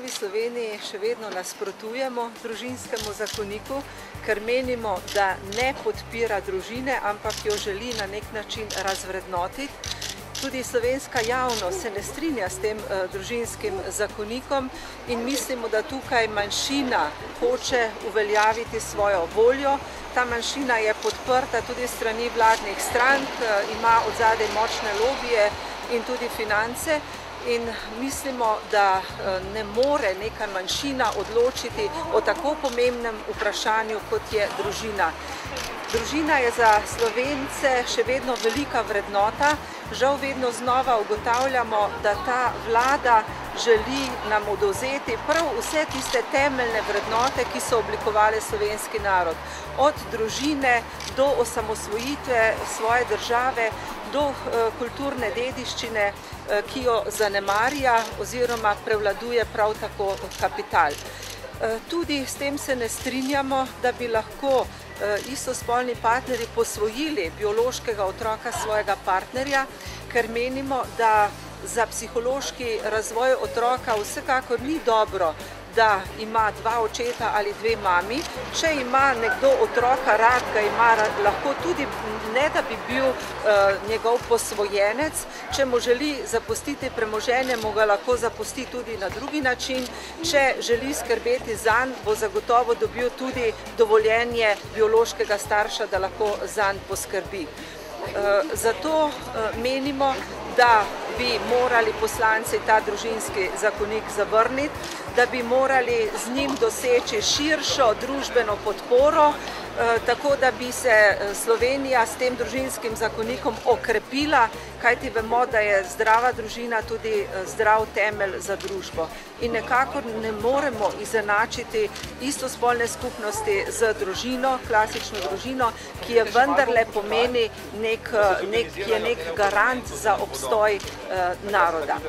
Novi Sloveniji še vedno nasprotujemo družinskemu zakoniku, ker menimo, da ne podpira družine, ampak jo želi na nek način razvrednotiti. Tudi slovenska javnost se ne strinja s tem uh, družinskim zakonikom in mislimo, da tukaj manjšina hoče uveljaviti svojo voljo. Ta manjšina je podprta tudi strani vladnih strank, uh, ima od zadej močne lobije in tudi finance. In mislimo, da ne more neka manjšina odločiti o tako pomembnem vprašanju, kot je družina. Družina je za Slovence še vedno velika vrednota. Žal vedno znova ugotavljamo, da ta vlada želi nam odozeti prav vse tiste temeljne vrednote, ki so oblikovali slovenski narod. Od družine do osamosvojitve svoje države, do kulturne dediščine, ki jo zanemarja oziroma prevladuje prav tako kapital. Tudi s tem se ne strinjamo, da bi lahko istospolni partnerji posvojili biološkega otroka svojega partnerja, ker menimo, da za psihološki razvoj otroka vsekakor ni dobro, da ima dva očeta ali dve mami. Če ima nekdo otroka rad, ga ima lahko tudi, ne da bi bil njegov posvojenec, če mu želi zapustiti premoženje, mu ga lahko zapusti tudi na drugi način. Če želi skrbeti zanj, bo zagotovo dobil tudi dovoljenje biološkega starša, da lahko zanj poskrbi. Zato menimo, da bi morali poslanci ta družinski zakonik zavrniti, da bi morali z njim doseči širšo družbeno podporo, tako da bi se Slovenija s tem družinskim zakonikom okrepila, kajti vemo, da je zdrava družina tudi zdrav temelj za družbo. In nekako ne moremo izenačiti istospolne skupnosti z družino, klasično družino, ki je vendarle pomeni nek, ki je nek garant za obstoj naroda.